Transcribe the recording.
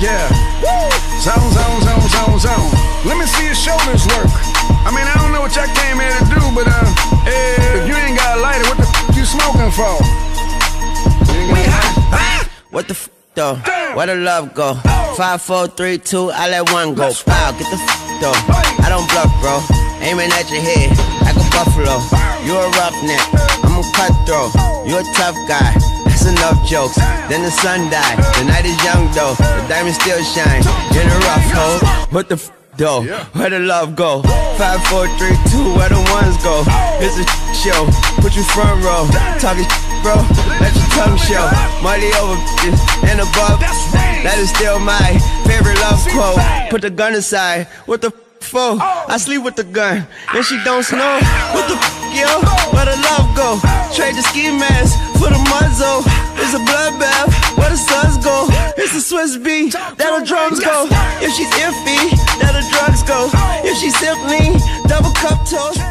yeah. Woo! Zone, zone, zone, zone, zone. Let me see your shoulders work. I mean, I don't know what y'all came here to do, but uh, if you ain't got a lighter, what the f you smoking for? We hot. What the f though? Damn. Where the love go? Oh. Five, four, three, two. I let one go. Let's get the f though. Hey. I don't bluff, bro. Aiming at your head like a buffalo. You a roughneck. I'm a cutthroat. You a tough guy. That's enough jokes. Then the sun died. The night is young though. The diamonds still shine. In a rough hole. What the f though? Where the love go? Five, four, three, two, where the ones go? It's a show. Put you front row. Talking bro. Let your tongue show. Money over and above. That is still my favorite love quote. Put the gun aside. What the f for? I sleep with the gun. And she don't snow. What the f yo? Love go? trade the ski mask for the muzzle. It's a bloodbath where the suns go. It's a Swiss B, that'll drums go. If she's iffy, that'll drugs go. If she's simply double cup toast.